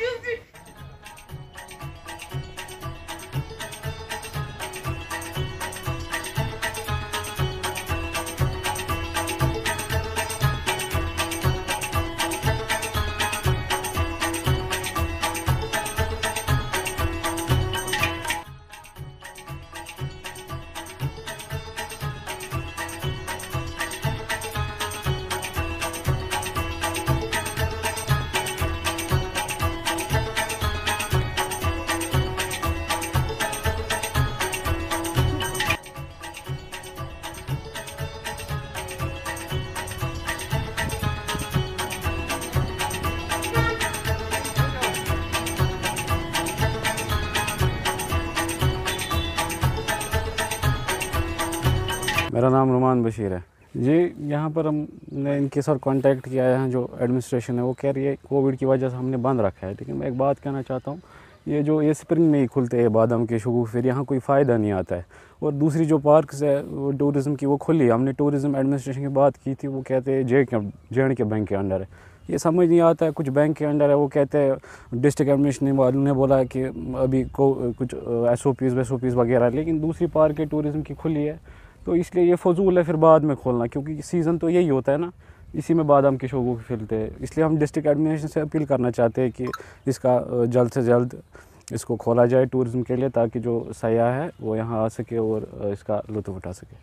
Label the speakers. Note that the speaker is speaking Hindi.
Speaker 1: do, do. मेरा नाम रुमान बशीर है। जी, यहाँ पर हमने इनके साथ कांटेक्ट किया है, जो एडमिनिस्ट्रेशन है, वो कह रही है कोविड की वजह से हमने बंद रखा है। लेकिन मैं एक बात कहना चाहता हूँ, ये जो ये स्प्रिंग में ही खुलते हैं, बादाम के शगुफ फिर यहाँ कोई फ़ायदा नहीं आता है। और दूसरी जो पार्क्स है, वो टूरिज़म की, वो खुली हमने टूरिज़म एडमिनिस्ट्रेशन की बात की थी, वो कहते हैं J K J and K Bank के अंडर है। ये समझ नहीं आता है, कुछ बैंक के अंडर है, वो कहते हैं डिस्ट्रिक्ट एडमिनिस्ट्रेशन वालों ने बोला कि अभी को, कुछ एस ओ पीज़ वेस ओ पीज़ वगैरह। लेकिन दूसरी पार्क है टूरिज़म की खुली है। तो इसलिए ये फजूल है फिर बाद में खोलना, क्योंकि सीज़न तो यही होता है ना। इसी में बादाम के शोगों फैलते हैं। इसलिए हम डिस्ट्रिक्ट एडमिनिस्ट्रेशन से अपील करना चाहते हैं कि इसका जल्द से जल्द इसको खोला जाए टूरिज़्म के लिए, ताकि जो सयाह है वो यहाँ आ सके और इसका लुत्फ़ उठा सके।